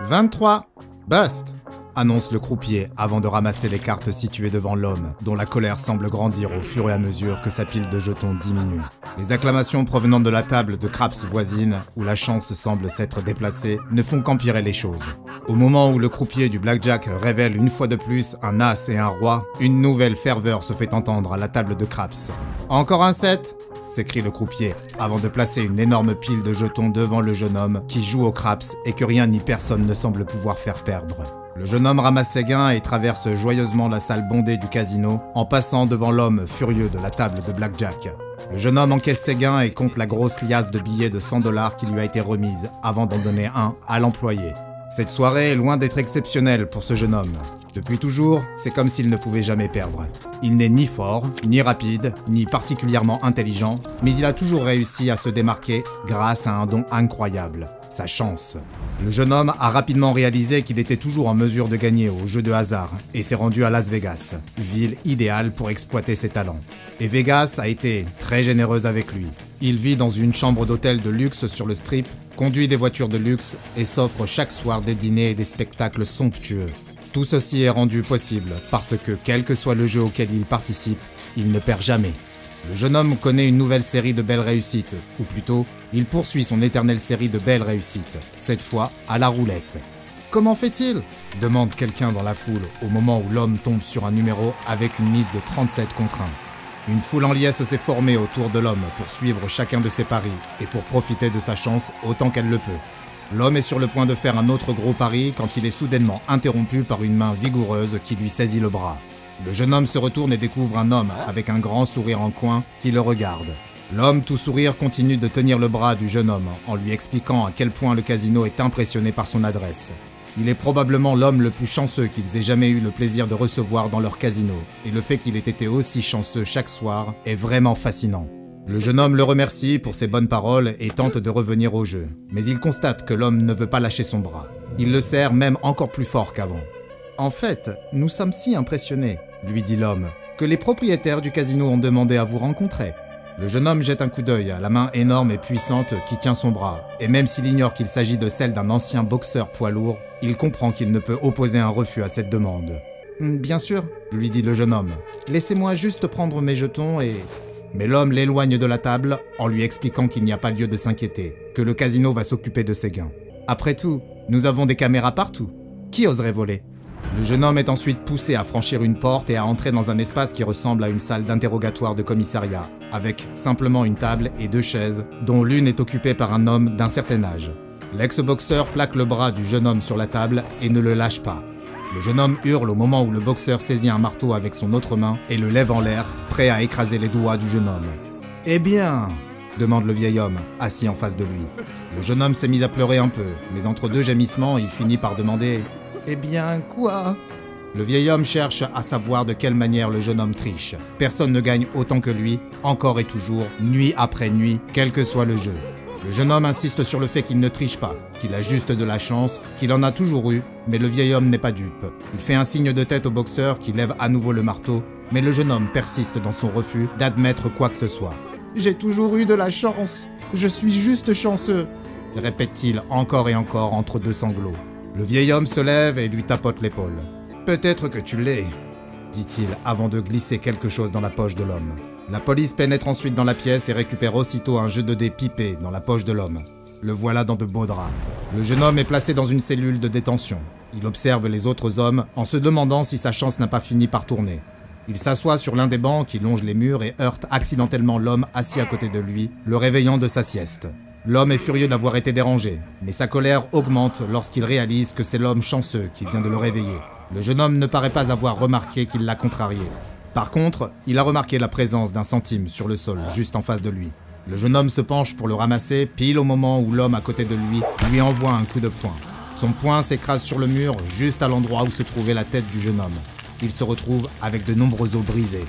23. Bust annonce le croupier avant de ramasser les cartes situées devant l'homme, dont la colère semble grandir au fur et à mesure que sa pile de jetons diminue. Les acclamations provenant de la table de craps voisine, où la chance semble s'être déplacée, ne font qu'empirer les choses. Au moment où le croupier du blackjack révèle une fois de plus un as et un roi, une nouvelle ferveur se fait entendre à la table de craps. Encore un 7 s'écrie le croupier, avant de placer une énorme pile de jetons devant le jeune homme qui joue au craps et que rien ni personne ne semble pouvoir faire perdre. Le jeune homme ramasse ses gains et traverse joyeusement la salle bondée du casino en passant devant l'homme furieux de la table de blackjack. Le jeune homme encaisse ses gains et compte la grosse liasse de billets de 100 dollars qui lui a été remise avant d'en donner un à l'employé. Cette soirée est loin d'être exceptionnelle pour ce jeune homme. Depuis toujours, c'est comme s'il ne pouvait jamais perdre. Il n'est ni fort, ni rapide, ni particulièrement intelligent, mais il a toujours réussi à se démarquer grâce à un don incroyable, sa chance. Le jeune homme a rapidement réalisé qu'il était toujours en mesure de gagner au jeu de hasard et s'est rendu à Las Vegas, ville idéale pour exploiter ses talents. Et Vegas a été très généreuse avec lui. Il vit dans une chambre d'hôtel de luxe sur le strip, conduit des voitures de luxe et s'offre chaque soir des dîners et des spectacles somptueux. Tout ceci est rendu possible parce que quel que soit le jeu auquel il participe, il ne perd jamais. Le jeune homme connaît une nouvelle série de belles réussites, ou plutôt, il poursuit son éternelle série de belles réussites, cette fois à la roulette. Comment fait-il? demande quelqu'un dans la foule au moment où l'homme tombe sur un numéro avec une mise de 37 contre 1. Une foule en liesse s'est formée autour de l'homme pour suivre chacun de ses paris et pour profiter de sa chance autant qu'elle le peut. L'homme est sur le point de faire un autre gros pari quand il est soudainement interrompu par une main vigoureuse qui lui saisit le bras. Le jeune homme se retourne et découvre un homme avec un grand sourire en coin qui le regarde. L'homme tout sourire continue de tenir le bras du jeune homme en lui expliquant à quel point le casino est impressionné par son adresse. Il est probablement l'homme le plus chanceux qu'ils aient jamais eu le plaisir de recevoir dans leur casino, et le fait qu'il ait été aussi chanceux chaque soir est vraiment fascinant. Le jeune homme le remercie pour ses bonnes paroles et tente de revenir au jeu, mais il constate que l'homme ne veut pas lâcher son bras. Il le serre même encore plus fort qu'avant. En fait, nous sommes si impressionnés, lui dit l'homme, que les propriétaires du casino ont demandé à vous rencontrer. Le jeune homme jette un coup d'œil à la main énorme et puissante qui tient son bras, et même s'il ignore qu'il s'agit de celle d'un ancien boxeur poids lourd, il comprend qu'il ne peut opposer un refus à cette demande. Bien sûr, lui dit le jeune homme. Laissez-moi juste prendre mes jetons et... Mais l'homme l'éloigne de la table en lui expliquant qu'il n'y a pas lieu de s'inquiéter, que le casino va s'occuper de ses gains. Après tout, nous avons des caméras partout. Qui oserait voler? Le jeune homme est ensuite poussé à franchir une porte et à entrer dans un espace qui ressemble à une salle d'interrogatoire de commissariat, avec simplement une table et deux chaises, dont l'une est occupée par un homme d'un certain âge. L'ex-boxeur plaque le bras du jeune homme sur la table et ne le lâche pas. Le jeune homme hurle au moment où le boxeur saisit un marteau avec son autre main et le lève en l'air, prêt à écraser les doigts du jeune homme. Eh bien demande le vieil homme, assis en face de lui. Le jeune homme s'est mis à pleurer un peu, mais entre deux gémissements, il finit par demander eh bien, quoi? Le vieil homme cherche à savoir de quelle manière le jeune homme triche. Personne ne gagne autant que lui, encore et toujours, nuit après nuit, quel que soit le jeu. Le jeune homme insiste sur le fait qu'il ne triche pas, qu'il a juste de la chance, qu'il en a toujours eu, mais le vieil homme n'est pas dupe. Il fait un signe de tête au boxeur qui lève à nouveau le marteau, mais le jeune homme persiste dans son refus d'admettre quoi que ce soit. J'ai toujours eu de la chance, je suis juste chanceux, répète-t-il encore et encore entre deux sanglots. Le vieil homme se lève et lui tapote l'épaule. Peut-être que tu l'es, dit-il avant de glisser quelque chose dans la poche de l'homme. La police pénètre ensuite dans la pièce et récupère aussitôt un jeu de dés pipé dans la poche de l'homme. Le voilà dans de beaux draps. Le jeune homme est placé dans une cellule de détention. Il observe les autres hommes en se demandant si sa chance n'a pas fini par tourner. Il s'assoit sur l'un des bancs qui longe les murs et heurte accidentellement l'homme assis à côté de lui, le réveillant de sa sieste. L'homme est furieux d'avoir été dérangé, mais sa colère augmente lorsqu'il réalise que c'est l'homme chanceux qui vient de le réveiller. Le jeune homme ne paraît pas avoir remarqué qu'il l'a contrarié. Par contre, il a remarqué la présence d'un centime sur le sol, juste en face de lui. Le jeune homme se penche pour le ramasser, pile au moment où l'homme à côté de lui lui envoie un coup de poing. Son poing s'écrase sur le mur, juste à l'endroit où se trouvait la tête du jeune homme. Il se retrouve avec de nombreux os brisés.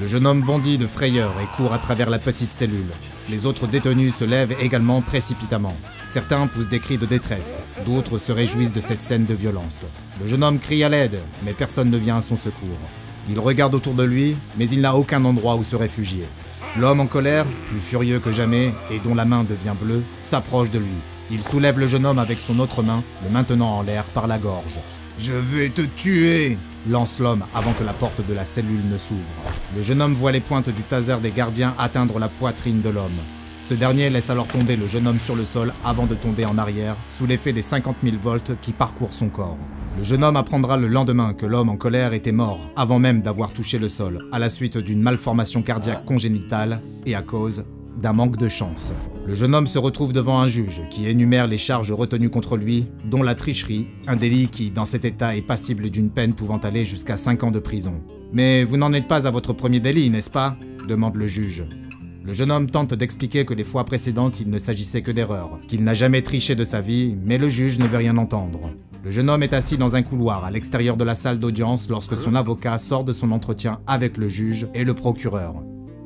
Le jeune homme bondit de frayeur et court à travers la petite cellule. Les autres détenus se lèvent également précipitamment. Certains poussent des cris de détresse, d'autres se réjouissent de cette scène de violence. Le jeune homme crie à l'aide, mais personne ne vient à son secours. Il regarde autour de lui, mais il n'a aucun endroit où se réfugier. L'homme en colère, plus furieux que jamais et dont la main devient bleue, s'approche de lui. Il soulève le jeune homme avec son autre main, le maintenant en l'air par la gorge. Je vais te tuer lance l'homme avant que la porte de la cellule ne s'ouvre. Le jeune homme voit les pointes du taser des gardiens atteindre la poitrine de l'homme. Ce dernier laisse alors tomber le jeune homme sur le sol avant de tomber en arrière, sous l'effet des 50 000 volts qui parcourent son corps. Le jeune homme apprendra le lendemain que l'homme en colère était mort, avant même d'avoir touché le sol, à la suite d'une malformation cardiaque congénitale et à cause d'un manque de chance. Le jeune homme se retrouve devant un juge qui énumère les charges retenues contre lui, dont la tricherie, un délit qui, dans cet état, est passible d'une peine pouvant aller jusqu'à 5 ans de prison. Mais vous n'en êtes pas à votre premier délit, n'est-ce pas? demande le juge. Le jeune homme tente d'expliquer que les fois précédentes, il ne s'agissait que d'erreurs, qu'il n'a jamais triché de sa vie, mais le juge ne veut rien entendre. Le jeune homme est assis dans un couloir à l'extérieur de la salle d'audience lorsque son avocat sort de son entretien avec le juge et le procureur.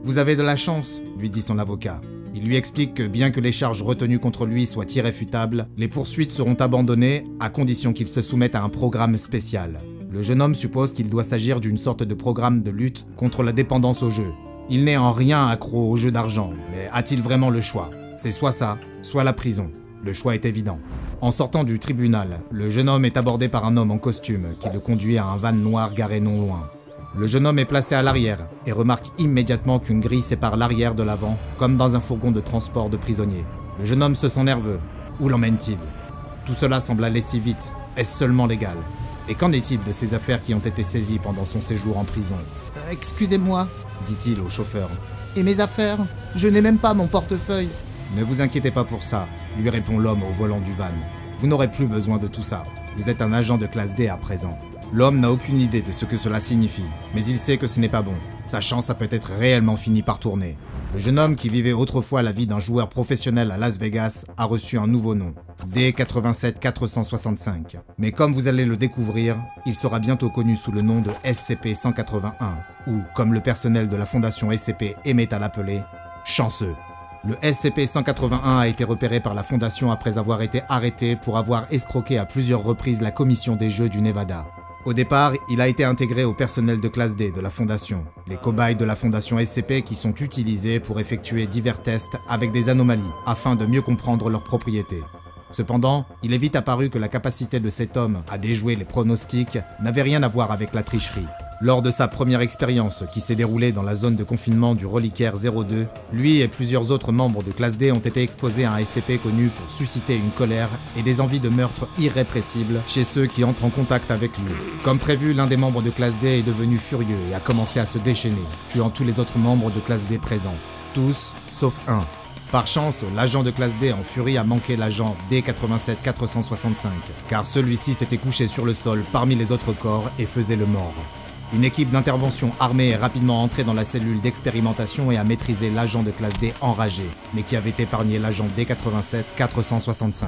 Vous avez de la chance, lui dit son avocat. Il lui explique que bien que les charges retenues contre lui soient irréfutables, les poursuites seront abandonnées à condition qu'il se soumette à un programme spécial. Le jeune homme suppose qu'il doit s'agir d'une sorte de programme de lutte contre la dépendance au jeu. Il n'est en rien accro au jeu d'argent, mais a-t-il vraiment le choix? C'est soit ça, soit la prison. Le choix est évident. En sortant du tribunal, le jeune homme est abordé par un homme en costume qui le conduit à un van noir garé non loin. Le jeune homme est placé à l'arrière et remarque immédiatement qu'une grille sépare l'arrière de l'avant, comme dans un fourgon de transport de prisonniers. Le jeune homme se sent nerveux. Où l'emmène-t-il? Tout cela semble aller si vite. Est-ce seulement légal? Et qu'en est-il de ces affaires qui ont été saisies pendant son séjour en prison? Euh, Excusez-moi, dit-il au chauffeur. et mes affaires? Je n'ai même pas mon portefeuille. Ne vous inquiétez pas pour ça, lui répond l'homme au volant du van. Vous n'aurez plus besoin de tout ça. Vous êtes un agent de classe D à présent. L'homme n'a aucune idée de ce que cela signifie, mais il sait que ce n'est pas bon. Sa chance a peut-être réellement fini par tourner. Le jeune homme qui vivait autrefois la vie d'un joueur professionnel à Las Vegas a reçu un nouveau nom, D87465. Mais comme vous allez le découvrir, il sera bientôt connu sous le nom de SCP-181, ou comme le personnel de la fondation SCP aimait à l'appeler, chanceux. Le SCP-181 a été repéré par la Fondation après avoir été arrêté pour avoir escroqué à plusieurs reprises la commission des jeux du Nevada. Au départ, il a été intégré au personnel de classe D de la Fondation, les cobayes de la Fondation SCP qui sont utilisés pour effectuer divers tests avec des anomalies, afin de mieux comprendre leurs propriétés. Cependant, il est vite apparu que la capacité de cet homme à déjouer les pronostics n'avait rien à voir avec la tricherie. Lors de sa première expérience, qui s'est déroulée dans la zone de confinement du reliquaire 02, lui et plusieurs autres membres de classe D ont été exposés à un SCP connu pour susciter une colère et des envies de meurtre irrépressibles chez ceux qui entrent en contact avec lui. Comme prévu, l'un des membres de classe D est devenu furieux et a commencé à se déchaîner, tuant tous les autres membres de classe D présents. Tous, sauf un. Par chance, l'agent de classe D en furie a manqué l'agent D87465, car celui-ci s'était couché sur le sol parmi les autres corps et faisait le mort. Une équipe d'intervention armée est rapidement entrée dans la cellule d'expérimentation et a maîtrisé l'agent de classe D enragé, mais qui avait épargné l'agent D87-465.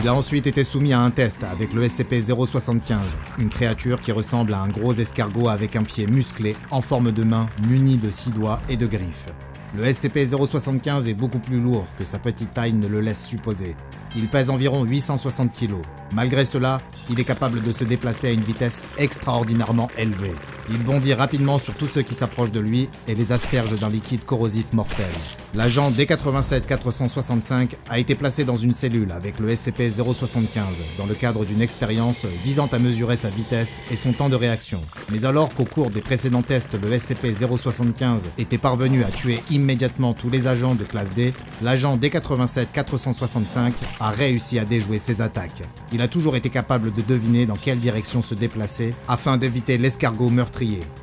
Il a ensuite été soumis à un test avec le SCP-075, une créature qui ressemble à un gros escargot avec un pied musclé en forme de main muni de six doigts et de griffes. Le SCP-075 est beaucoup plus lourd que sa petite taille ne le laisse supposer. Il pèse environ 860 kg. Malgré cela, il est capable de se déplacer à une vitesse extraordinairement élevée. Il bondit rapidement sur tous ceux qui s'approchent de lui et les asperge d'un liquide corrosif mortel. L'agent D87-465 a été placé dans une cellule avec le SCP-075 dans le cadre d'une expérience visant à mesurer sa vitesse et son temps de réaction. Mais alors qu'au cours des précédents tests le SCP-075 était parvenu à tuer immédiatement tous les agents de classe D, l'agent D87-465 a réussi à déjouer ses attaques. Il a toujours été capable de deviner dans quelle direction se déplacer afin d'éviter l'escargot meurtrier,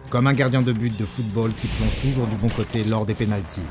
comme un gardien de but de football qui plonge toujours du bon côté lors des pénaltys.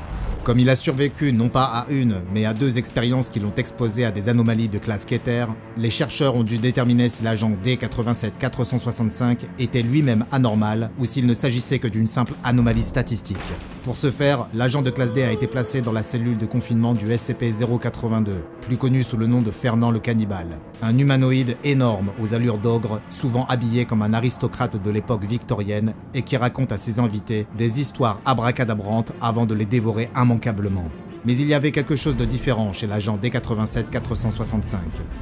Comme il a survécu non pas à une, mais à deux expériences qui l'ont exposé à des anomalies de classe Keter, les chercheurs ont dû déterminer si l'agent D87-465 était lui-même anormal ou s'il ne s'agissait que d'une simple anomalie statistique. Pour ce faire, l'agent de classe D a été placé dans la cellule de confinement du SCP-082, plus connu sous le nom de Fernand le Cannibale. Un humanoïde énorme aux allures d'ogre, souvent habillé comme un aristocrate de l'époque victorienne et qui raconte à ses invités des histoires abracadabrantes avant de les dévorer immanquablement. Mais il y avait quelque chose de différent chez l'agent D87-465.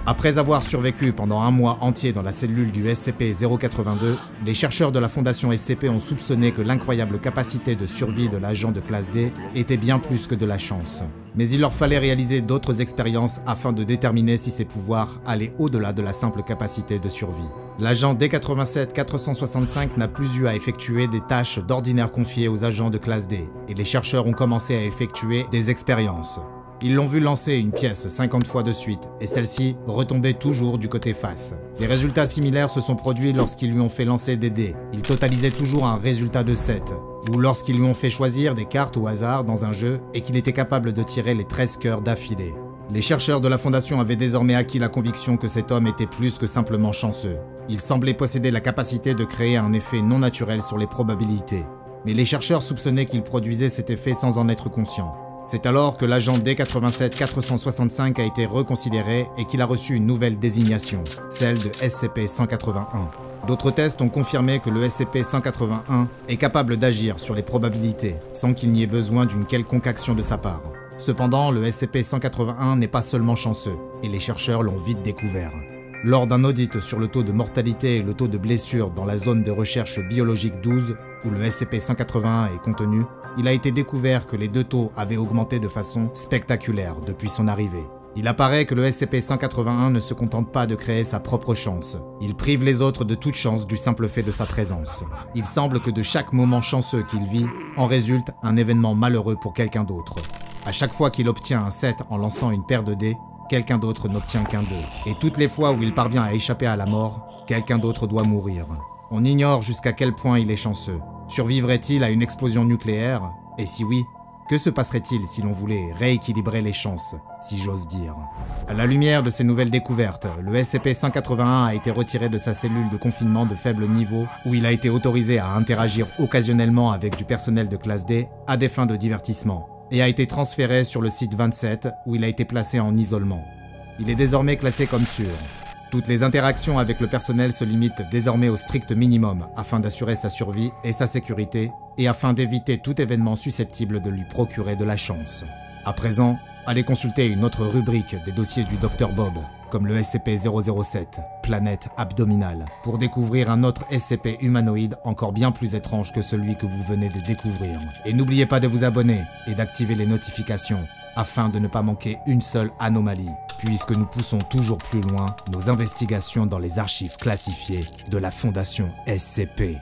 Après avoir survécu pendant un mois entier dans la cellule du SCP-082, les chercheurs de la fondation SCP ont soupçonné que l'incroyable capacité de survie de l'agent de classe D était bien plus que de la chance. Mais il leur fallait réaliser d'autres expériences afin de déterminer si ses pouvoirs allaient au-delà de la simple capacité de survie. L'agent D87-465 n'a plus eu à effectuer des tâches d'ordinaire confiées aux agents de classe D, et les chercheurs ont commencé à effectuer des expériences. Ils l'ont vu lancer une pièce 50 fois de suite, et celle-ci retombait toujours du côté face. Des résultats similaires se sont produits lorsqu'ils lui ont fait lancer des dés. Il totalisait toujours un résultat de 7. Ou lorsqu'ils lui ont fait choisir des cartes au hasard dans un jeu et qu'il était capable de tirer les 13 cœurs d'affilée. Les chercheurs de la Fondation avaient désormais acquis la conviction que cet homme était plus que simplement chanceux. Il semblait posséder la capacité de créer un effet non naturel sur les probabilités. Mais les chercheurs soupçonnaient qu'il produisait cet effet sans en être conscient. C'est alors que l'agent D87-465 a été reconsidéré et qu'il a reçu une nouvelle désignation, celle de SCP-181. D'autres tests ont confirmé que le SCP-181 est capable d'agir sur les probabilités, sans qu'il n'y ait besoin d'une quelconque action de sa part. Cependant, le SCP-181 n'est pas seulement chanceux, et les chercheurs l'ont vite découvert. Lors d'un audit sur le taux de mortalité et le taux de blessure dans la zone de recherche biologique 12, où le SCP-181 est contenu, il a été découvert que les deux taux avaient augmenté de façon spectaculaire depuis son arrivée. Il apparaît que le SCP-181 ne se contente pas de créer sa propre chance. Il prive les autres de toute chance du simple fait de sa présence. Il semble que de chaque moment chanceux qu'il vit, en résulte un événement malheureux pour quelqu'un d'autre. À chaque fois qu'il obtient un 7 en lançant une paire de dés, quelqu'un d'autre n'obtient qu'un 2. Et toutes les fois où il parvient à échapper à la mort, quelqu'un d'autre doit mourir. On ignore jusqu'à quel point il est chanceux. Survivrait-il à une explosion nucléaire Et si oui, que se passerait-il si l'on voulait rééquilibrer les chances, si j'ose dire À la lumière de ces nouvelles découvertes, le SCP-181 a été retiré de sa cellule de confinement de faible niveau, où il a été autorisé à interagir occasionnellement avec du personnel de classe D à des fins de divertissement, et a été transféré sur le site 27, où il a été placé en isolement. Il est désormais classé comme sûr, toutes les interactions avec le personnel se limitent désormais au strict minimum afin d'assurer sa survie et sa sécurité et afin d'éviter tout événement susceptible de lui procurer de la chance. À présent, allez consulter une autre rubrique des dossiers du Dr Bob, comme le SCP-007, planète abdominale, pour découvrir un autre SCP humanoïde encore bien plus étrange que celui que vous venez de découvrir. Et n'oubliez pas de vous abonner et d'activer les notifications afin de ne pas manquer une seule anomalie, puisque nous poussons toujours plus loin nos investigations dans les archives classifiées de la Fondation SCP.